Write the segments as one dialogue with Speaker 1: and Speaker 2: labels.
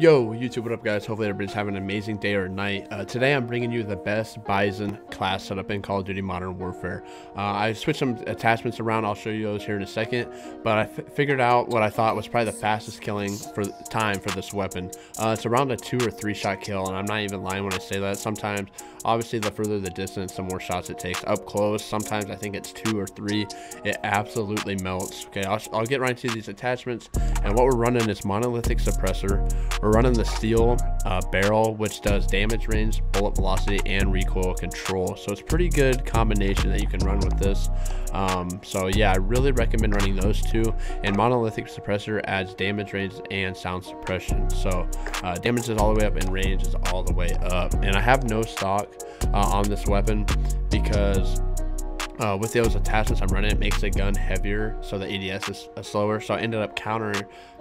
Speaker 1: Yo, YouTube, what up guys? Hopefully everybody's having an amazing day or night. Uh, today I'm bringing you the best Bizon class setup in Call of Duty Modern Warfare. Uh, I switched some attachments around, I'll show you those here in a second, but I figured out what I thought was probably the fastest killing for time for this weapon. Uh, it's around a two or three shot kill, and I'm not even lying when I say that. Sometimes, obviously the further the distance, the more shots it takes. Up close, sometimes I think it's two or three. It absolutely melts. Okay, I'll, I'll get right into these attachments, and what we're running is Monolithic Suppressor, we're running the steel uh, barrel, which does damage range, bullet velocity, and recoil control. So it's pretty good combination that you can run with this. Um, so yeah, I really recommend running those two. And monolithic suppressor adds damage range and sound suppression. So uh, damage is all the way up and range is all the way up. And I have no stock uh, on this weapon because uh, with those attachments I'm running, it makes the gun heavier, so the ADS is uh, slower. So I ended up counter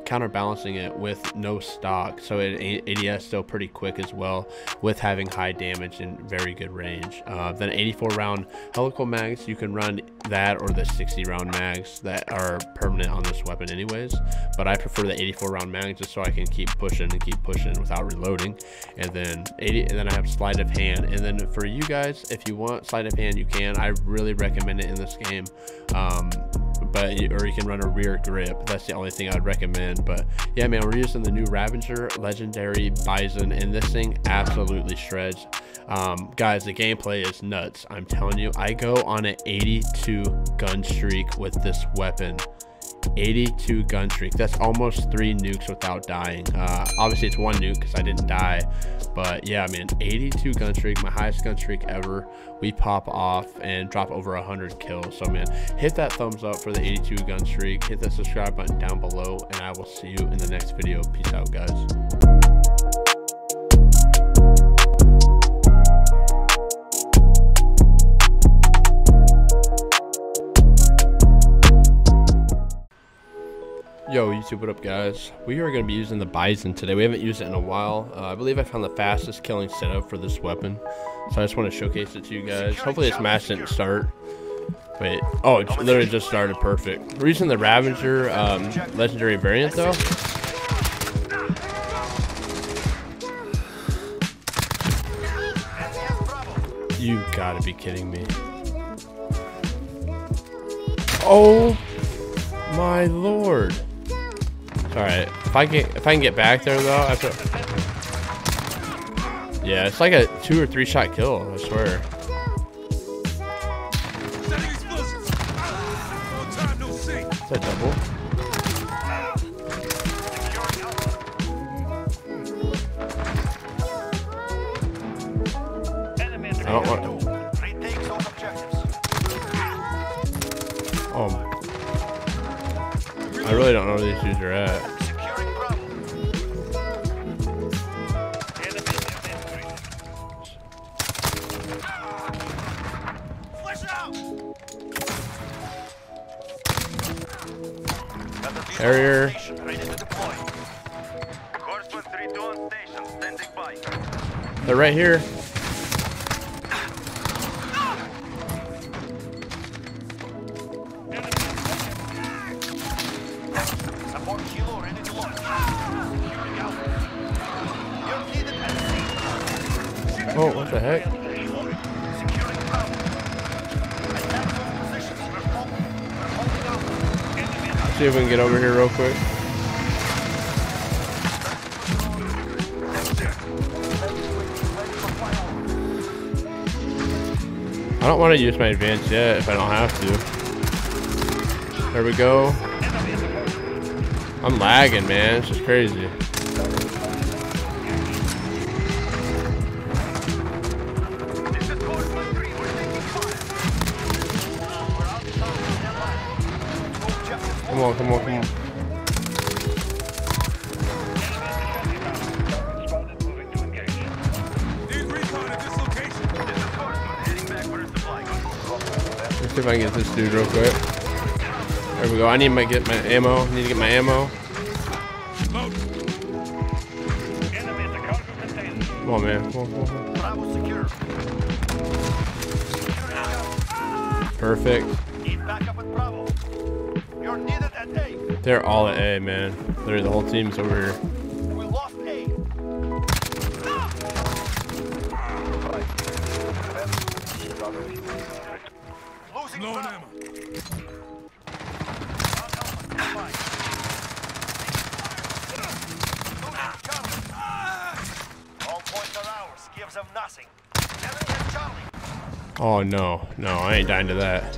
Speaker 1: counterbalancing it with no stock. So it ADS still pretty quick as well, with having high damage and very good range. Uh, then 84 round helical mags, you can run that or the 60 round mags that are permanent on this weapon anyways. But I prefer the 84 round mags just so I can keep pushing and keep pushing without reloading. And then 80, and then I have sleight of hand. And then for you guys, if you want sleight of hand, you can. I really recommend it in this game. Um, but or you can run a rear grip. That's the only thing I'd recommend. But yeah, man, we're using the new Ravager Legendary Bizon, and this thing absolutely shreds. Um, guys, the gameplay is nuts. I'm telling you, I go on an 82 gun streak with this weapon. 82 gun streak. That's almost three nukes without dying. Uh, obviously, it's one nuke because I didn't die. But yeah, man, 82 gun streak, my highest gun streak ever. We pop off and drop over 100 kills. So, man, hit that thumbs up for the 82 gun streak. Hit that subscribe button down below, and I will see you in the next video. Peace out, guys. Yo, YouTube, what up, guys? We are going to be using the Bizon today. We haven't used it in a while. Uh, I believe I found the fastest killing setup for this weapon. So I just want to showcase it to you guys. Hopefully this match didn't start. Wait. Oh, it literally just started perfect. We're using the Ravager um, legendary variant, though. You gotta be kidding me. Oh my lord. Alright, if I get if I can get back there though, after Yeah, it's like a two or three shot kill, I swear. Is that double? I don't want I really don't know where these dudes are at. Barrier. They're right here. Heck? See if we can get over here real quick. I don't want to use my advance yet if I don't have to. There we go. I'm lagging, man. It's just crazy. Come on, come on, come on. Let's see if I can get this dude real quick. There we go. I need to get my ammo. I need to get my ammo. Come on, man. Come on, come on, come on. Perfect. You're needed at A. They're all at A, man. The whole team's over here.
Speaker 2: We lost A. Losing no nothing.
Speaker 1: Oh no, no, I ain't dying to that.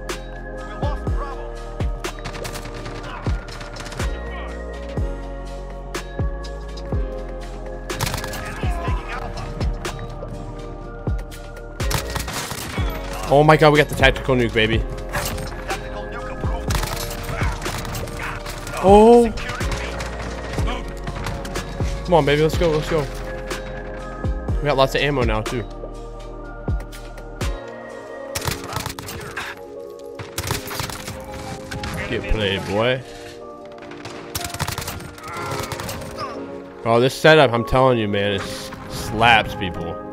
Speaker 1: Oh my god,
Speaker 2: we
Speaker 1: got the tactical nuke, baby. Oh, come on, baby, let's go, let's go. We got lots of ammo now, too. Get played, boy. Oh, this setup, I'm telling you, man, it slaps people.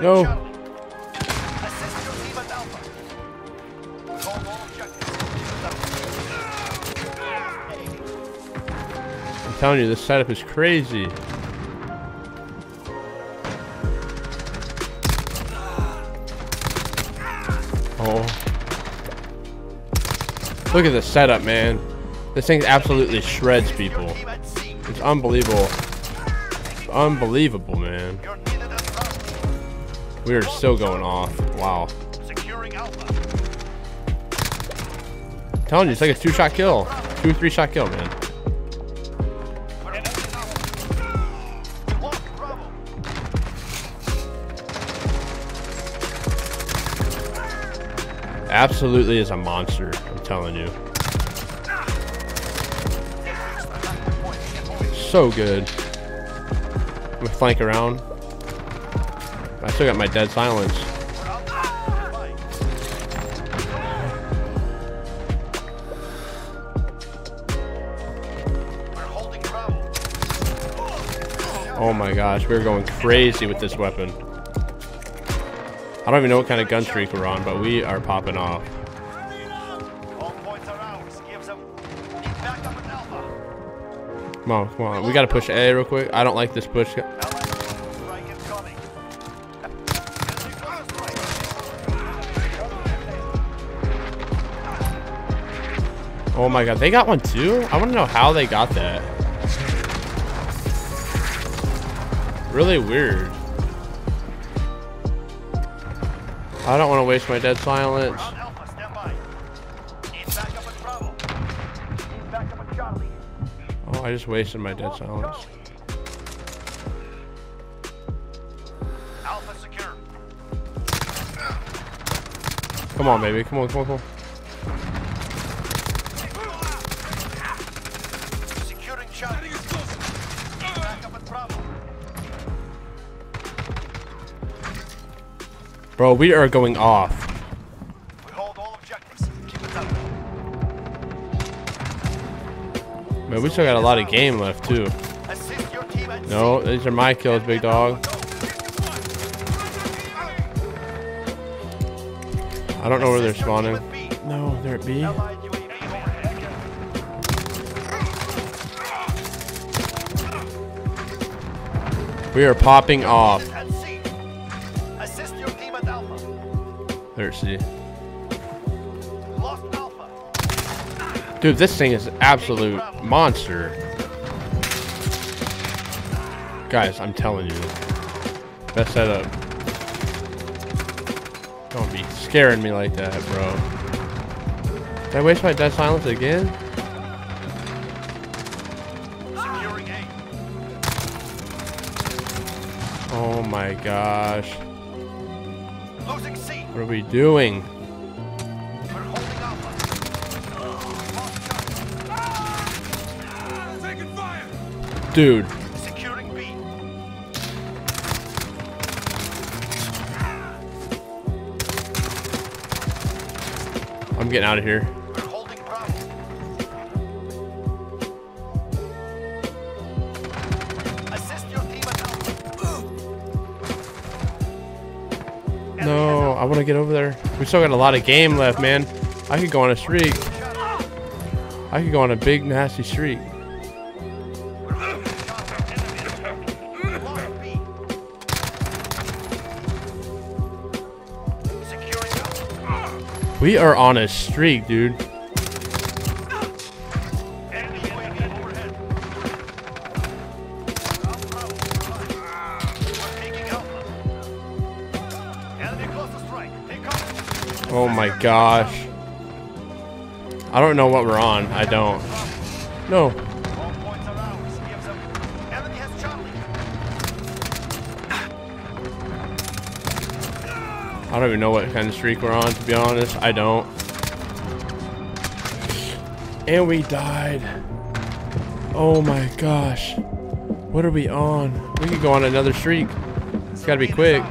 Speaker 2: Objectives.
Speaker 1: I'm telling you, this setup is crazy. Oh. Look at the setup, man. This thing absolutely shreds people. It's unbelievable. It's unbelievable, man. We are still going off. Wow.
Speaker 2: Securing Alpha.
Speaker 1: I'm telling you, it's like a two-shot kill. Two, three-shot kill, man.
Speaker 2: We're losing Alpha. We lost Bravo.
Speaker 1: Absolutely is a monster. I'm telling you. So good. I'm gonna flank around. Still got my dead silence. Oh my gosh, we're going crazy with this weapon. I don't even know what kind of gun streak we're on, but we are popping off. Come on, come on. We gotta push A real quick. I don't like this push. Oh my god, they got one too? I wanna know how they got that. Really weird. I don't want to waste my dead silence.
Speaker 2: On Alpha, stand by. Need backup at Bravo. Need backup at Charlie.
Speaker 1: Oh, I just wasted my dead silence.
Speaker 2: Charlie. Alpha secure.
Speaker 1: Come on, baby. Come on, come on, come on. Bro, we are going off.
Speaker 2: We hold all objectives. Keep it up.
Speaker 1: Man, we still got a lot of game left too.
Speaker 2: Assist your team at
Speaker 1: No, these are my kills, big dog. I don't know where they're
Speaker 2: Assist your team
Speaker 1: spawning. No, they're at B.
Speaker 2: Allied UAV overhead.
Speaker 1: We are popping off.
Speaker 2: C.
Speaker 1: Dude, this thing is an absolute monster. Guys, I'm telling you. Best setup. Don't be scaring me like that, bro. Did I waste my dead silence again? Oh my gosh. We doing? Dude. I'm getting out of here. To get over there. We still got a lot of game left, man. I could go on a streak. I could go on a big, nasty streak. We are on a streak, dude. Oh my gosh. I don't know what we're on. I don't. No. I don't even know what kind of streak we're on, to be honest. I don't. And we died. Oh my gosh. What are we on? We could go on another streak. It's gotta be quick.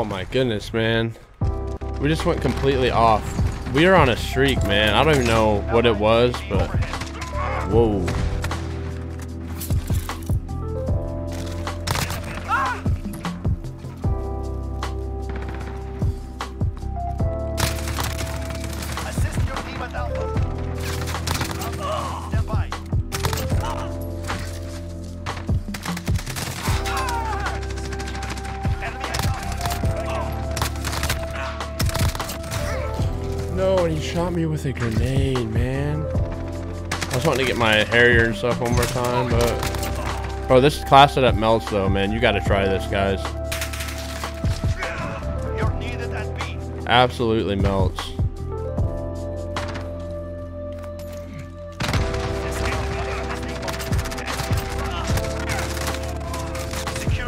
Speaker 1: Oh my goodness, man. We just went completely off. We are on a streak, man. I don't even know what it was, but whoa. No, and he shot me with a grenade, man. I was wanting to get my Harrier and stuff one more time, but bro, this class setup melts though, man. You got to try this, guys. Absolutely melts.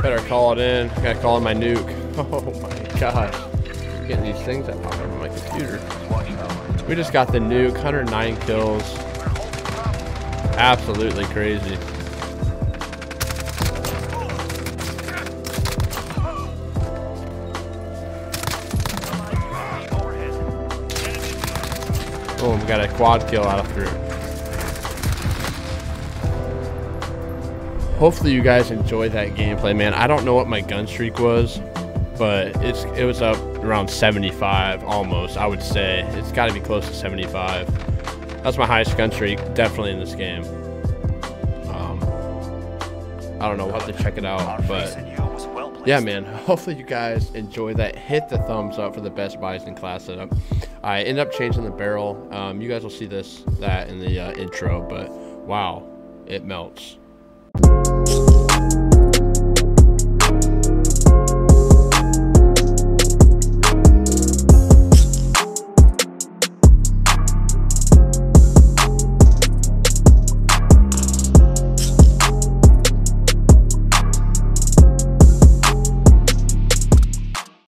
Speaker 1: Better call it in. Gotta call in my nuke. Oh my gosh. Getting these things up on my computer. We just got the nuke, 109 kills. Absolutely crazy.
Speaker 2: overhead.
Speaker 1: we got a quad kill out of three. Hopefully you guys enjoyed that gameplay, man. I don't know what my gun streak was, but it's it was up around 75 almost, I would say. It's got to be close to 75. That's my highest gun streak, definitely in this game. Um, I don't know, we'll have to check it out, but
Speaker 2: in you was well placed.
Speaker 1: yeah, man. Hopefully you guys enjoy that. Hit the thumbs up for the best Bizon class setup. I end up changing the barrel. Um, you guys will see this that in the uh, intro, but wow, it melts.